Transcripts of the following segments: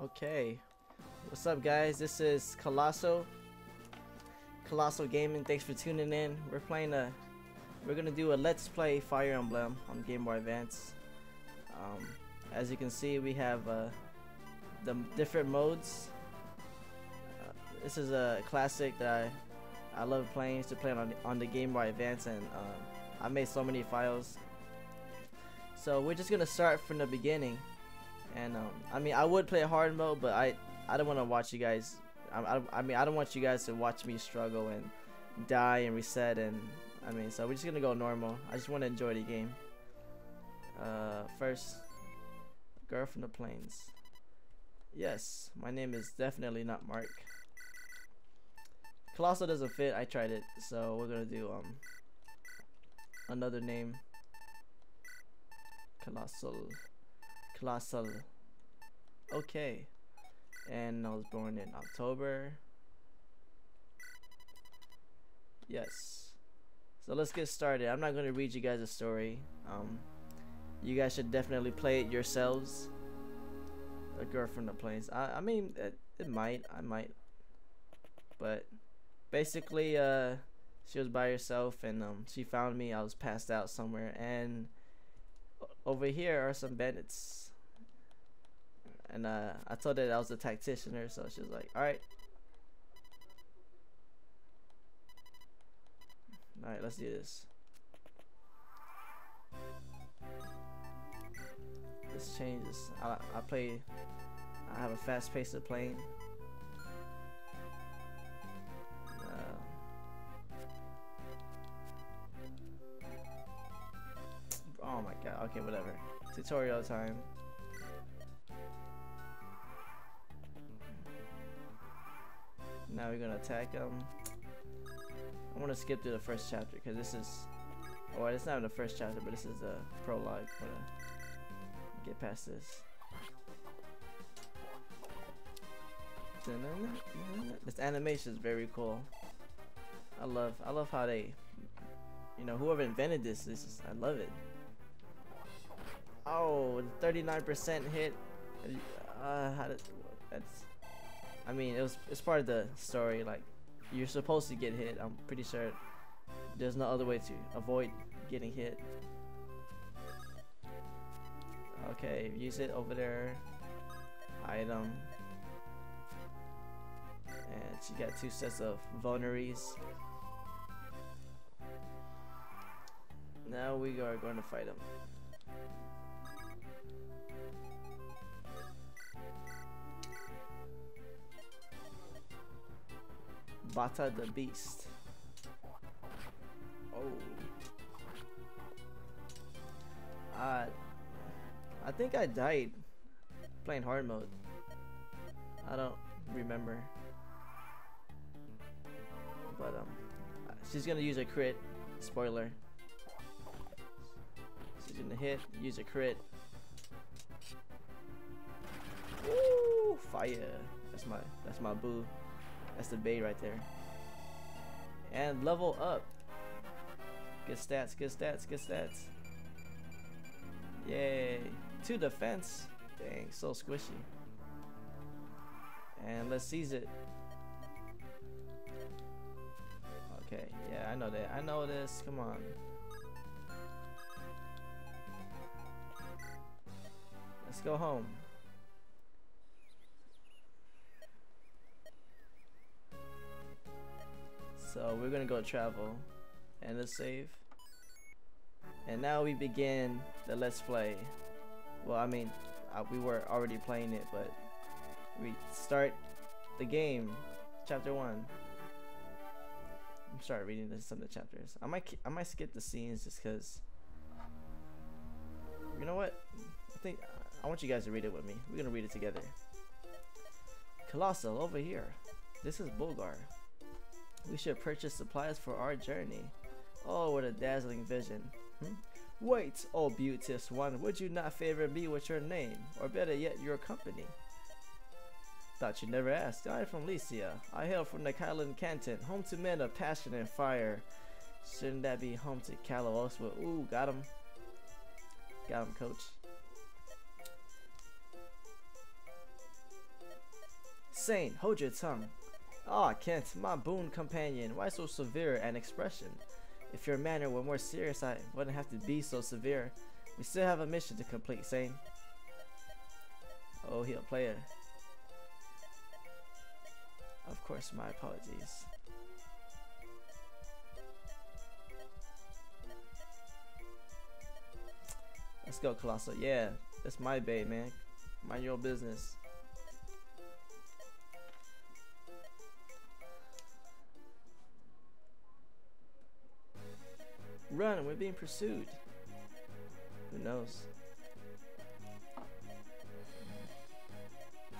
Okay. What's up guys? This is Colosoul. Colosoul Gaming, thanks for tuning in. We're playing a we're gonna do a let's play Fire Emblem on Game Boy Advance. Um, as you can see we have uh, the different modes. Uh, this is a classic that I, I love playing. used to play on on the Game Boy Advance and um, I made so many files. So we're just gonna start from the beginning. And um, I mean I would play hard mode but I I don't want to watch you guys I, I, I mean, I don't want you guys to watch me struggle and die and reset and I mean, so we're just gonna go normal. I just want to enjoy the game. Uh, first, girl from the plains. Yes, my name is definitely not Mark. Colossal doesn't fit. I tried it, so we're gonna do um another name. Colossal. Colossal. Okay and I was born in October. Yes. So let's get started. I'm not going to read you guys a story. Um, you guys should definitely play it yourselves. A girl from the plains. I, I mean, it, it might. I might. But basically, uh, she was by herself and um, she found me. I was passed out somewhere. And over here are some bandits and uh, I told her that I was a tacticianer, so she was like, alright. Alright, let's do this. This changes. I, I play, I have a fast pace of playing. Uh, oh my god, okay, whatever. Tutorial time. Now we're gonna attack him. I want to skip through the first chapter because this is, oh, it's not the first chapter, but this is the prologue. But get past this. This animation is very cool. I love, I love how they, you know, whoever invented this, this is, I love it. Oh, 39% hit. Uh, how did, that's I mean, it was it's part of the story. Like, you're supposed to get hit. I'm pretty sure there's no other way to avoid getting hit. Okay, use it over there. Item. And she got two sets of vulneraries. Now we are going to fight him. Batta the Beast. Oh. Uh, I think I died playing hard mode. I don't remember. But um, she's gonna use a crit. Spoiler. She's gonna hit, use a crit. Woo! Fire. That's my that's my boo. That's the bay right there. And level up. Good stats, good stats, good stats. Yay. Two defense. Dang, so squishy. And let's seize it. Okay, yeah, I know that. I know this. Come on. Let's go home. So we're gonna go travel and let's save. And now we begin the let's play. Well, I mean, uh, we were already playing it, but we start the game, chapter one. I'm sorry reading this some of the chapters. I might I might skip the scenes just cause. You know what? I think I want you guys to read it with me. We're gonna read it together. Colossal over here. This is Bulgar. We should purchase supplies for our journey. Oh, what a dazzling vision. Hmm? Wait, oh beauteous one, would you not favor me with your name, or better yet, your company? Thought you never asked. I am from Lycia. I hail from the Caelin Canton, home to men of passion and fire. Shouldn't that be home to Kalos? But ooh, got him. Got him, coach. Sain, hold your tongue. Ah, Kent, my boon companion, why so severe an expression? If your manner were more serious, I wouldn't have to be so severe. We still have a mission to complete, Sain. Oh, he'll play it. Of course, my apologies. Let's go, Colossal. Yeah, that's my bait, man. Mind your own business. Run, we're being pursued. Who knows?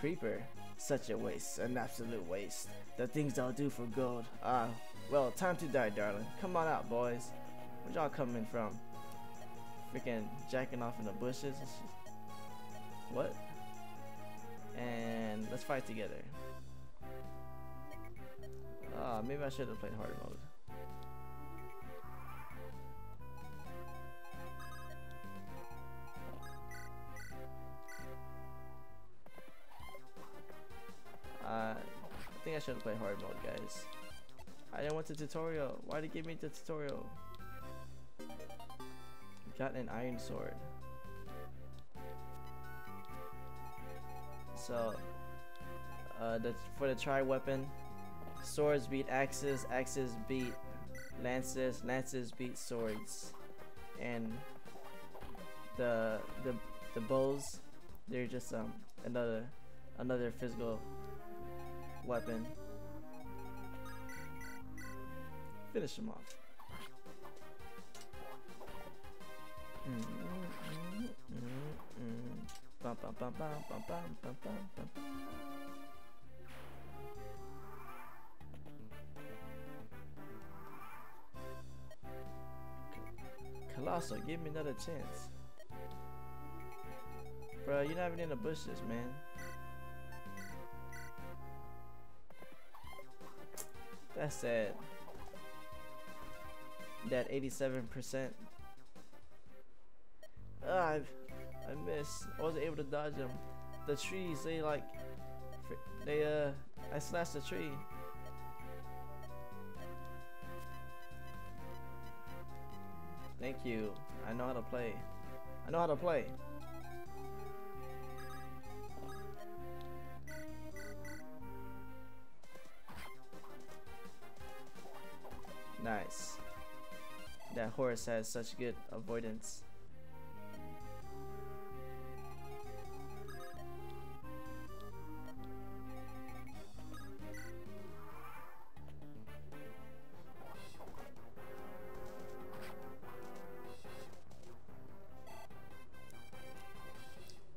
Creeper. Such a waste, an absolute waste. The things I'll do for gold. Ah, well, time to die, darling. Come on out, boys. Where y'all coming from? Freaking jacking off in the bushes? What? And let's fight together. Ah, maybe I should have played hard mode. Should have played hard mode, guys. I didn't want the tutorial. Why did it give me the tutorial? Got an iron sword. So, uh, the, for the try weapon, swords beat axes, axes beat lances, lances beat swords, and the the the bows, they're just um another another physical weapon. Finish him off. Colossal, give me another chance. Bro, you're not even in the bushes, man. That's sad. That 87%. Uh, I, I missed. I wasn't able to dodge them. The trees, they like, they uh, I slashed the tree. Thank you. I know how to play. I know how to play. Nice. That horse has such good avoidance.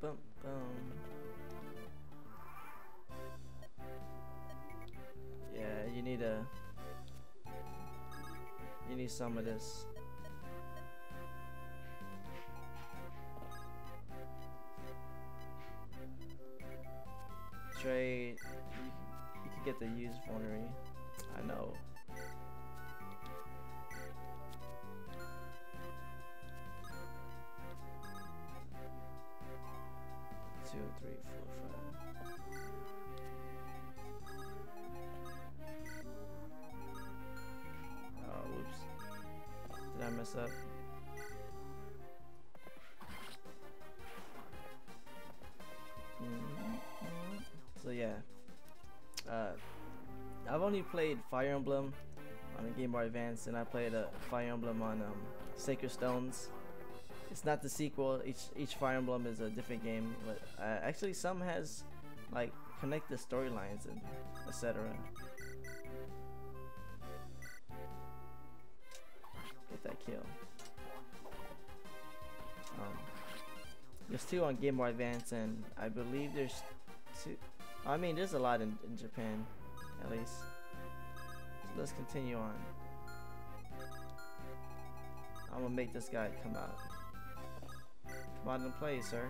Boom, boom. Yeah, you need a you need some of this. Get the used vulnerary. I know. Two, three, four, five. Oh, whoops. Did I mess up? Only played Fire Emblem on the Game Boy Advance, and I played a Fire Emblem on um, Sacred Stones. It's not the sequel. Each each Fire Emblem is a different game, but uh, actually some has like connect the storylines and etc. Get that kill. Um, there's two on Game Boy Advance, and I believe there's two. I mean, there's a lot in, in Japan, at least. Let's continue on. I'm gonna make this guy come out. Come on and play, sir.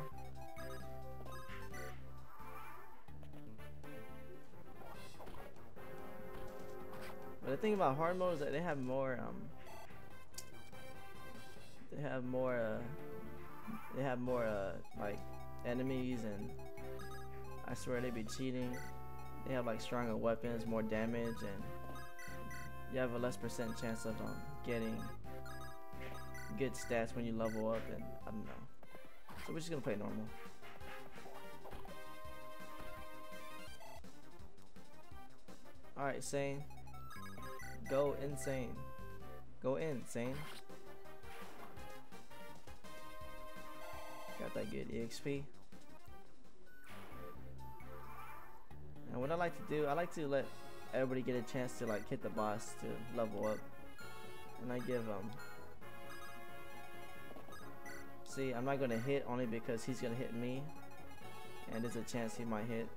But the thing about hard mode is that they have more um they have more uh they have more uh like enemies and I swear they be cheating they have like stronger weapons, more damage, and you have a less percent chance of um, getting good stats when you level up, and I don't know. So we're just gonna play normal. Alright, Sain. Go insane. Go insane. Got that good EXP. And what I like to do, I like to let everybody get a chance to like hit the boss to level up. And I give um See, I'm not gonna hit only because he's gonna hit me. And there's a chance he might hit.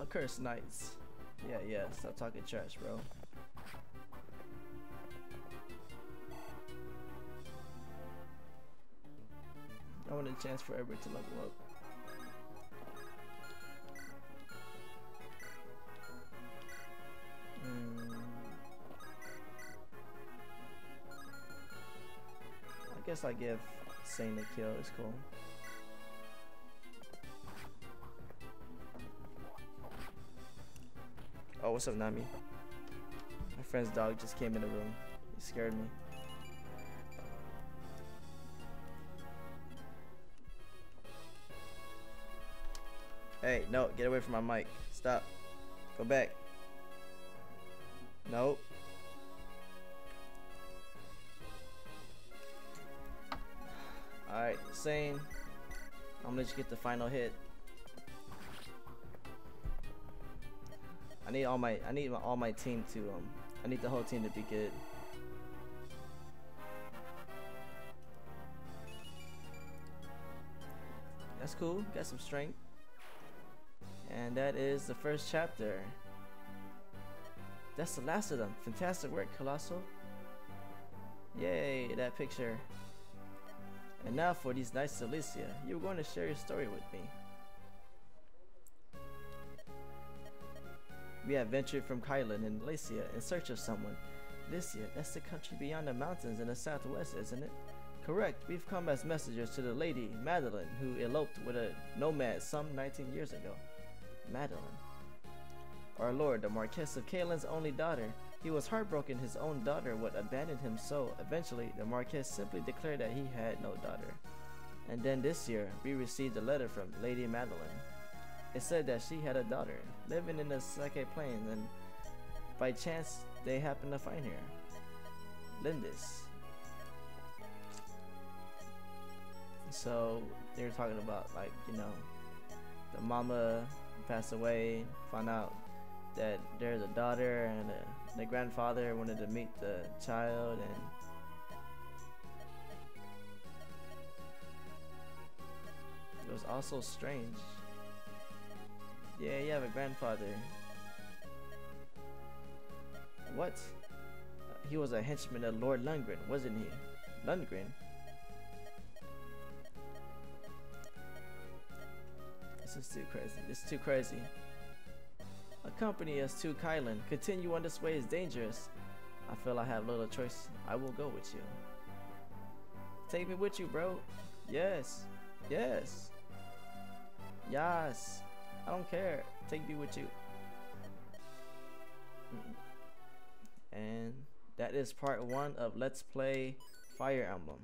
Accursed Knights. Yeah, yeah, stop talking trash, bro. Chance for everybody to level up. Mm. I guess I give Sain a kill, it's cool. Oh, what's up, Nami? My friend's dog just came in the room. He scared me. Hey, no, get away from my mic. Stop. Go back. Nope. Alright, same. I'm gonna just get the final hit. I need all my I need all my team to um I need the whole team to be good. That's cool. Got some strength. And that is the first chapter. That's the last of them. Fantastic work, Colossal. Yay, that picture. And now for these of Lycia. You're going to share your story with me. We have ventured from Caelin in Lycia in search of someone. Lycia, that's the country beyond the mountains in the southwest, isn't it? Correct, we've come as messengers to the lady, Madelyn, who eloped with a nomad some 19 years ago. Madelyn. Our lord, the Marquess of Caelin's only daughter. He was heartbroken his own daughter would abandon him so eventually the Marquess simply declared that he had no daughter. And then this year, we received a letter from Lady Madelyn. It said that she had a daughter living in the Sacae Plains and by chance they happened to find her. Lyndis. So they were talking about like, you know, the mama passed away, found out that there's a daughter and a, the grandfather wanted to meet the child and it was also strange yeah, you have a grandfather. What? Uh, he was a henchman of Lord Lundgren, wasn't he? Lundgren? This is too crazy. This is too crazy. Accompany us to Caelin. Continue on this way is dangerous. I feel I have little choice. I will go with you. Take me with you, bro. Yes. Yes. Yes. I don't care. Take me with you. Mm-hmm. And that is part one of Let's Play Fire Emblem.